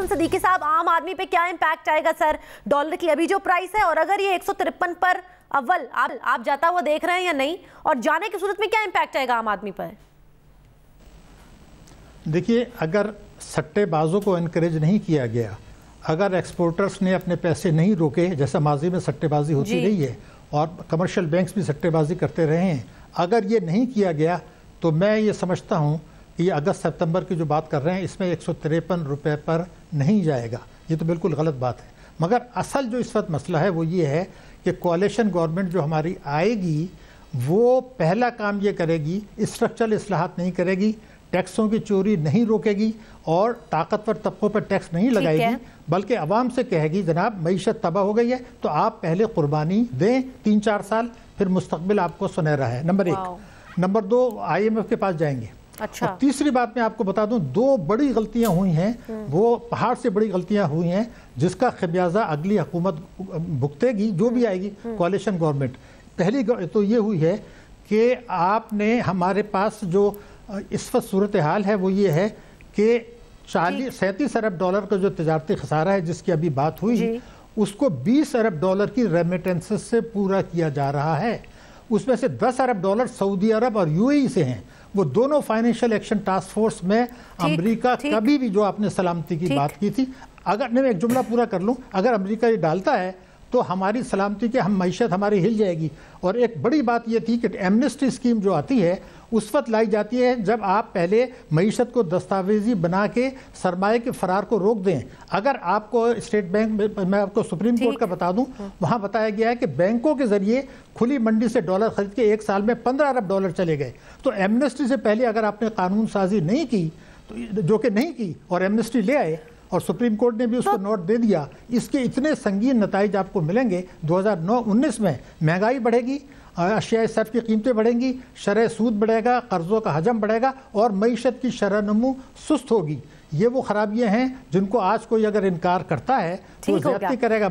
احسن صدیقی صاحب عام آدمی پہ کیا امپیکٹ آئے گا سر؟ ڈالر کی ابھی جو پرائس ہے اور اگر یہ ایک سو ترپن پر اول آپ جاتا ہوا دیکھ رہے ہیں یا نہیں اور جانے کی صورت میں کیا امپیکٹ آئے گا عام آدمی پر؟ دیکھیے اگر سٹے بازوں کو انکریج نہیں کیا گیا اگر ایکسپورٹرز نے اپنے پیسے نہیں روکے جیسا ماضی میں سٹے بازی ہوتی جی۔ رہی ہے اور کمرشل بینکس بھی سٹے بازی کرتے رہے ہیں اگر یہ نہیں کیا گیا تو میں یہ سمجھتا ہوں کہ یہ اگست سپتمبر کی جو بات کر رہے ہیں اس میں ایک سو تریپن روپے پر نہیں جائے گا۔ یہ تو بالکل غلط بات ہے۔ مگر اصل جو اس وقت مسئلہ ہے وہ یہ ہے کہ کولیشن گورنمنٹ جو ہماری آئے گی وہ پہلا کام یہ کرے گی اسٹرکچرل اصلاحات نہیں کرے گی ٹیکسوں کی چوری نہیں روکے گی اور طاقتور طبقوں پر ٹیکس نہیں لگائے گی بلکہ عوام سے کہے گی جناب معیشت تباہ ہو گئی ہے تو آپ پہلے قربانی دیں تین چار سال پھر مستقبل آپ کو سنہرا ہے۔ نمبر ایک۔ نمبر دو آئی ایم ایف کے پاس جائیں گے۔ اچھا۔ تیسری بات میں آپ کو بتا دوں دو بڑی غلطیاں ہوئی ہیں۔ وہ پہاڑ سے بڑی غلطیاں ہوئی ہیں جس کا خمیازہ اگلی حکومت بھگتے گی جو بھی آئے گی کوalition گورنمنٹ پہلی تو یہ ہوئی ہے کہ آپ نے ہمارے پاس جو اس وقت صورتحال ہے وہ یہ ہے کہ چالیس سینتیس ارب ڈالر کا جو تجارتی خسارہ ہے جس کی ابھی بات ہوئی جی۔ اس کو بیس ارب ڈالر کی ریمیٹنسز سے پورا کیا جا رہا ہے۔ اس میں سے دس ارب ڈالر سعودی عرب اور یو اے سے ہیں۔ وہ دونوں فائنینشل ایکشن ٹاسک فورس میں امریکہ کبھی بھی جو آپ نے سلامتی کی بات کی تھی اگر میں ایک جملہ پورا کر لوں اگر امریکہ یہ ڈالتا ہے تو ہماری سلامتی کے ہم معیشت ہماری ہل جائے گی۔ اور ایک بڑی بات یہ تھی کہ ایمنسٹی اسکیم جو آتی ہے اس وقت لائی جاتی ہے جب آپ پہلے معیشت کو دستاویزی بنا کے سرمایہ کے فرار کو روک دیں۔ اگر آپ کو اسٹیٹ بینک میں آپ کو سپریم کورٹ کا بتا دوں وہاں بتایا گیا ہے کہ بینکوں کے ذریعے کھلی منڈی سے ڈالر خرید کے ایک سال میں پندرہ ارب ڈالر چلے گئے۔ تو ایمنسٹی سے پہلے اگر آپ نے قانون سازی نہیں کی جو کہ نہیں کی اور ایمنسٹی لے آئے اور سپریم کورٹ نے بھی اس کو نوٹ دے دیا۔ اس کے اتنے سنگین نتائج آپ کو ملیں گے۔ دو ہزار نو انیس میں مہنگائی بڑھے گی اشیاء صرف کی قیمتیں بڑھیں گی شرح سود بڑھے گا قرضوں کا حجم بڑھے گا اور معیشت کی شرح نمو سست ہوگی۔ یہ وہ خرابیاں ہیں جن کو آج کوئی اگر انکار کرتا ہے تو زیادتی کرے گا۔